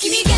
Give me